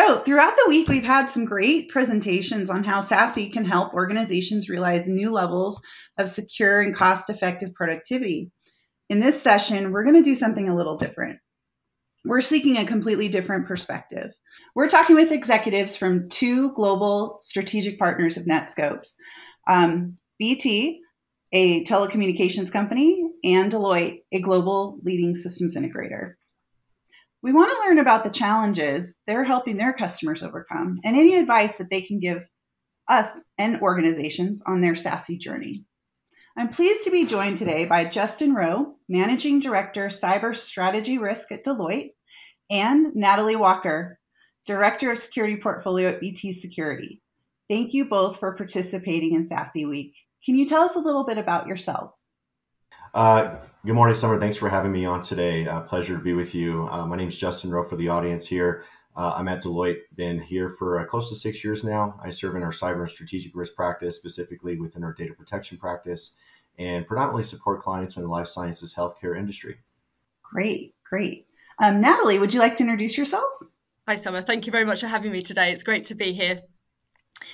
So, throughout the week, we've had some great presentations on how SASE can help organizations realize new levels of secure and cost effective productivity. In this session, we're going to do something a little different. We're seeking a completely different perspective. We're talking with executives from two global strategic partners of Netskope's um, BT, a telecommunications company, and Deloitte, a global leading systems integrator. We want to learn about the challenges they're helping their customers overcome and any advice that they can give us and organizations on their SASE journey. I'm pleased to be joined today by Justin Rowe, Managing Director, Cyber Strategy Risk at Deloitte, and Natalie Walker, Director of Security Portfolio at BT Security. Thank you both for participating in SASE Week. Can you tell us a little bit about yourselves? Uh, good morning, Summer. Thanks for having me on today. Uh, pleasure to be with you. Uh, my name is Justin Rowe for the audience here. Uh, I'm at Deloitte, been here for uh, close to six years now. I serve in our cyber and strategic risk practice, specifically within our data protection practice, and predominantly support clients in the life sciences healthcare industry. Great, great. Um, Natalie, would you like to introduce yourself? Hi, Summer. Thank you very much for having me today. It's great to be here.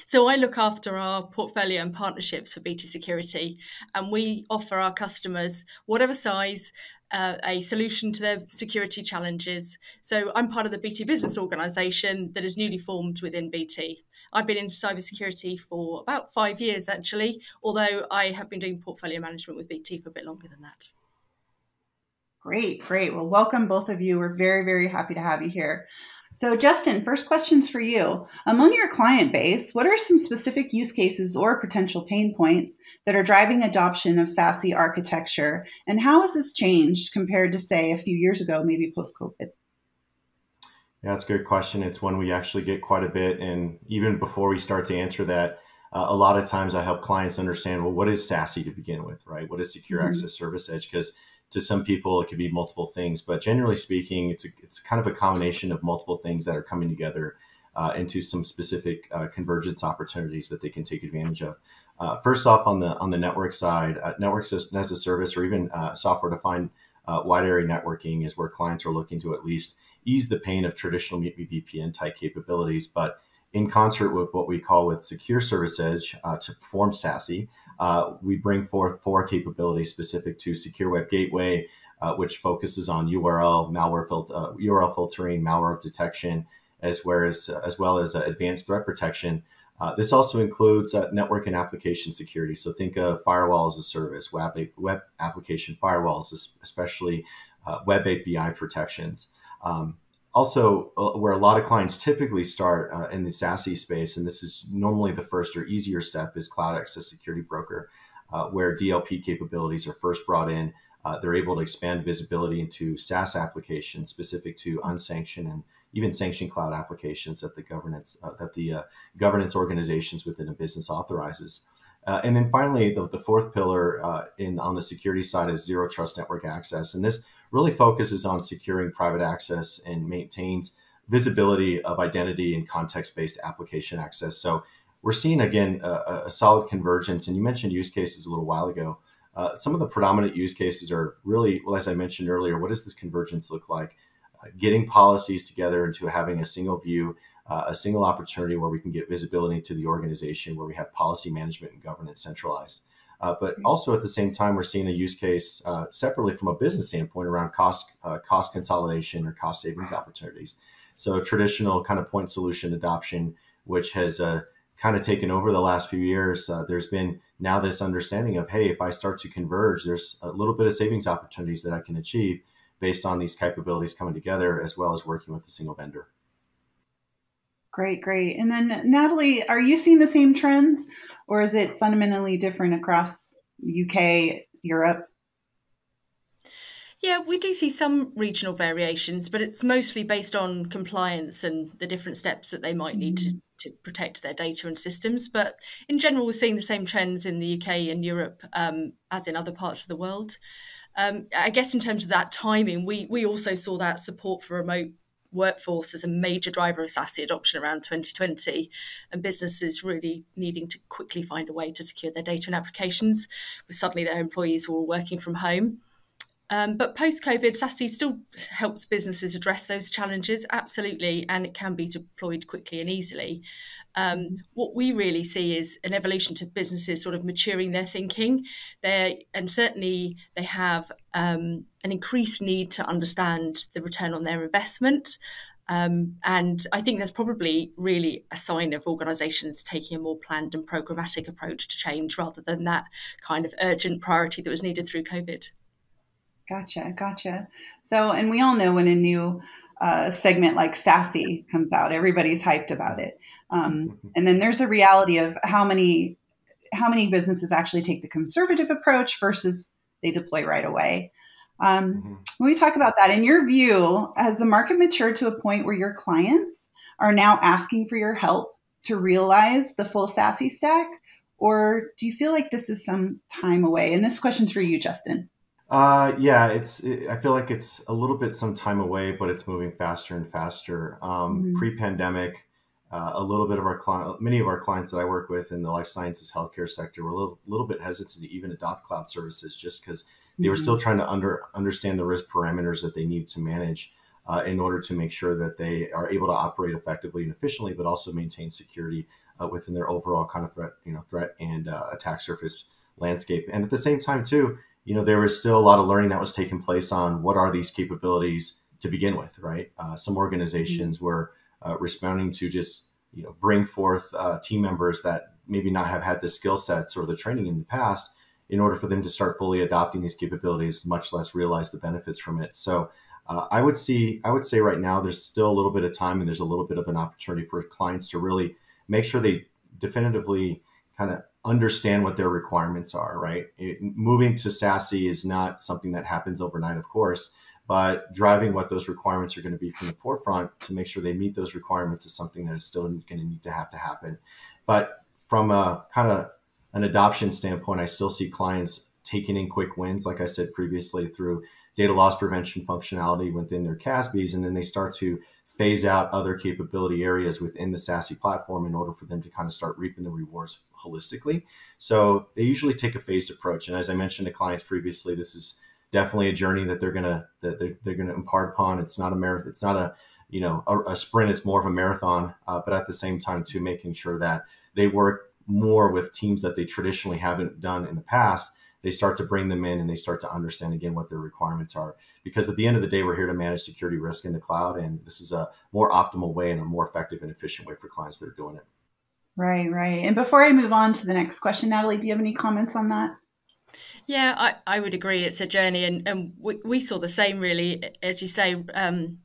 So I look after our portfolio and partnerships for BT Security, and we offer our customers, whatever size, uh, a solution to their security challenges. So I'm part of the BT Business Organisation that is newly formed within BT. I've been in cybersecurity for about five years, actually, although I have been doing portfolio management with BT for a bit longer than that. Great, great. Well, welcome both of you. We're very, very happy to have you here. So, Justin, first question's for you. Among your client base, what are some specific use cases or potential pain points that are driving adoption of SASE architecture? And how has this changed compared to, say, a few years ago, maybe post COVID? Yeah, that's a good question. It's one we actually get quite a bit. And even before we start to answer that, uh, a lot of times I help clients understand well, what is SASE to begin with, right? What is Secure mm-hmm. Access Service Edge? Because to some people it could be multiple things but generally speaking it's a, it's kind of a combination of multiple things that are coming together uh, into some specific uh, convergence opportunities that they can take advantage of. Uh, first off on the on the network side uh, networks as, as, a service or even uh, software defined uh, wide area networking is where clients are looking to at least ease the pain of traditional vpn type capabilities but in concert with what we call with secure service edge to perform SASE, uh, we bring forth four capabilities specific to Secure Web Gateway, uh, which focuses on URL malware fil- uh, URL filtering, malware detection, as well as as well as uh, advanced threat protection. Uh, this also includes network and application security. So think of firewall as a service, web web application firewalls, especially web API protections. Um, also uh, where a lot of clients typically start uh, in the SASE space, and this is normally the first or easier step, is Cloud Access Security Broker, uh, where DLP capabilities are first brought in. Uh, they're able to expand visibility into SaaS applications specific to unsanctioned and even sanctioned cloud applications that the governance uh, that the uh, governance organizations within a business authorizes. and then finally, the, the fourth pillar in on the security side is zero trust network access, and this really focuses on securing private access and maintains visibility of identity and context-based application access. So we're seeing again a, a solid convergence. And you mentioned use cases a little while ago. Uh, some of the predominant use cases are really, well, as I mentioned earlier, what does this convergence look like? Uh, getting policies together into having a single view, uh, a single opportunity where we can get visibility to the organization, where we have policy management and governance centralized. Uh, but mm-hmm. also at the same time, we're seeing a use case uh, separately from a business standpoint around cost uh, cost consolidation or cost savings opportunities. So traditional kind of point solution adoption, which has uh, kind of taken over the last few years, uh, there's been now this understanding of hey, if I start to converge, there's a little bit of savings opportunities that I can achieve based on these capabilities coming together, as well as working with a single vendor. Great, great. And then Natalie, are you seeing the same trends? Or is it fundamentally different across UK, Europe? Yeah, we do see some regional variations, but it's mostly based on compliance and the different steps that they might need to, mm. to protect their data and systems. But in general, we're seeing the same trends in the UK and Europe um, as in other parts of the world. Um, I guess in terms of that timing, we we also saw that support for remote workforce as a major driver of SASE adoption around 2020, and businesses really needing to quickly find a way to secure their data and applications, with suddenly their employees were all working from home. Um, but post COVID, SASE still helps businesses address those challenges, absolutely, and it can be deployed quickly and easily. Um, what we really see is an evolution to businesses sort of maturing their thinking. They and certainly they have um, an increased need to understand the return on their investment. Um, and I think that's probably really a sign of organisations taking a more planned and programmatic approach to change rather than that kind of urgent priority that was needed through COVID. Gotcha, gotcha. So, and we all know when a new uh, segment like SASE comes out, everybody's hyped about it. Um, mm-hmm. and then there's a reality of how many how many businesses actually take the conservative approach versus they deploy right away. Um, mm-hmm. When we talk about that, in your view, has the market matured to a point where your clients are now asking for your help to realize the full SASE stack? Or do you feel like this is some time away? And this question's for you, Justin. Uh, yeah, it's. It, I feel like it's a little bit some time away, but it's moving faster and faster. Um, mm-hmm. Pre-pandemic, uh, a little bit of our client, many of our clients that I work with in the life sciences healthcare sector were a little, little bit hesitant to even adopt cloud services, just because they mm-hmm. were still trying to under understand the risk parameters that they need to manage uh, in order to make sure that they are able to operate effectively and efficiently, but also maintain security uh, within their overall kind of threat, you know, threat and uh, attack surface landscape. And at the same time, too you know, there was still a lot of learning that was taking place on what are these capabilities to begin with, right? Uh, some organizations mm-hmm. were uh, responding to just, you know, bring forth uh, team members that maybe not have had the skill sets or the training in the past in order for them to start fully adopting these capabilities, much less realize the benefits from it. So uh, I would see, I would say right now there's still a little bit of time and there's a little bit of an opportunity for clients to really make sure they definitively kind of understand what their requirements are, right? It, moving to SASE is not something that happens overnight, of course, but driving what those requirements are going to be from the forefront to make sure they meet those requirements is something that is still going to need to have to happen. But from a kind of an adoption standpoint, I still see clients taking in quick wins, like I said previously, through data loss prevention functionality within their CASBs, and then they start to phase out other capability areas within the SASE platform in order for them to kind of start reaping the rewards holistically. So they usually take a phased approach. And as I mentioned to clients previously, this is definitely a journey that they're gonna that they're, they're gonna impart upon. It's not a marathon. It's not a you know a, a sprint. It's more of a marathon. Uh, but at the same time, too, making sure that they work more with teams that they traditionally haven't done in the past they start to bring them in and they start to understand again what their requirements are. Because at the end of the day, we're here to manage security risk in the cloud, and this is a more optimal way and a more effective and efficient way for clients that are doing it. Right, right. And before I move on to the next question, Natalie, do you have any comments on that? Yeah, I, I would agree. It's a journey, and, and we, we saw the same really. As you say, um,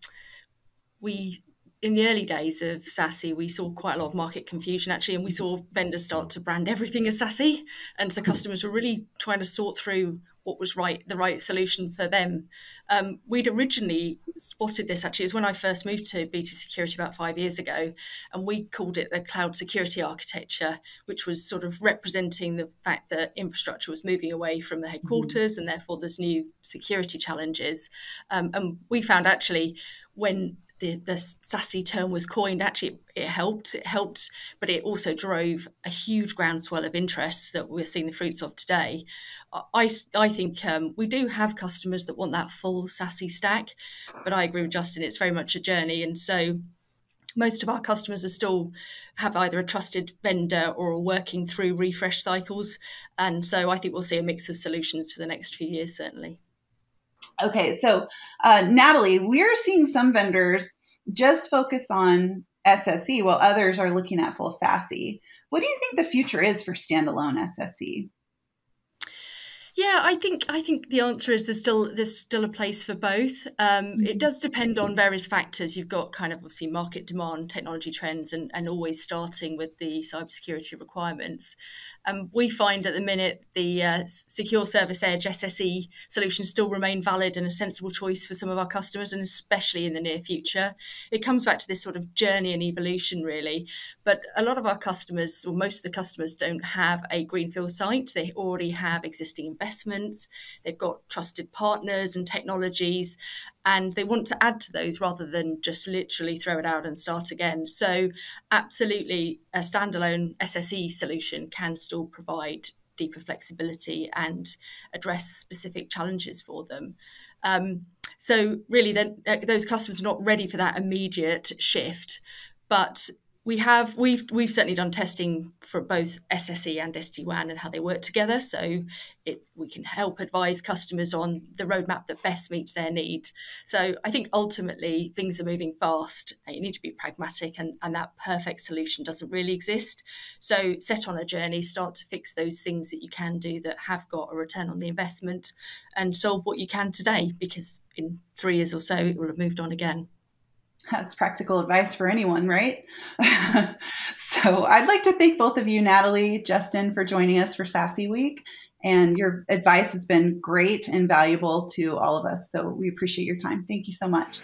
we in the early days of SASE, we saw quite a lot of market confusion actually, and we saw vendors start to brand everything as SASE, and so customers were really trying to sort through what was right, the right solution for them. Um, we'd originally spotted this actually as when I first moved to BT Security about five years ago, and we called it the cloud security architecture, which was sort of representing the fact that infrastructure was moving away from the headquarters, mm-hmm. and therefore there's new security challenges. Um, and we found actually when the, the SASE term was coined, actually it helped. It helped, but it also drove a huge groundswell of interest that we're seeing the fruits of today. I, I think um, we do have customers that want that full SASE stack, but I agree with Justin, it's very much a journey. And so most of our customers are still have either a trusted vendor or are working through refresh cycles. And so I think we'll see a mix of solutions for the next few years, certainly. Okay, so uh, Natalie, we're seeing some vendors just focus on SSE while others are looking at full SASE. What do you think the future is for standalone SSE? Yeah, I think I think the answer is there's still there's still a place for both. Um, it mm-hmm. does depend on various factors. You've got kind of obviously market demand, technology trends, and, and always starting with the cybersecurity requirements. Um, we find at the minute the uh, secure service edge SSE solutions still remain valid and a sensible choice for some of our customers, and especially in the near future. It comes back to this sort of journey and evolution, really. But a lot of our customers, or most of the customers, don't have a greenfield site. They already have existing investments. They've got trusted partners and technologies, and they want to add to those rather than just literally throw it out and start again. So, absolutely, a standalone SSE solution can still provide deeper flexibility and address specific challenges for them. Um, so really, then those customers are not ready for that immediate shift, but we have we've we've certainly done testing for both SSE and SD WAN and how they work together. So it we can help advise customers on the roadmap that best meets their need. So I think ultimately things are moving fast. You need to be pragmatic, and and that perfect solution doesn't really exist. So set on a journey, start to fix those things that you can do that have got a return on the investment, and solve what you can today. Because in three years or so, it will have moved on again that's practical advice for anyone, right? so I'd like to thank both of you, Natalie, Justin, for joining us for SASE Week. And your advice has been great and valuable to all of us. So we appreciate your time. Thank you so much.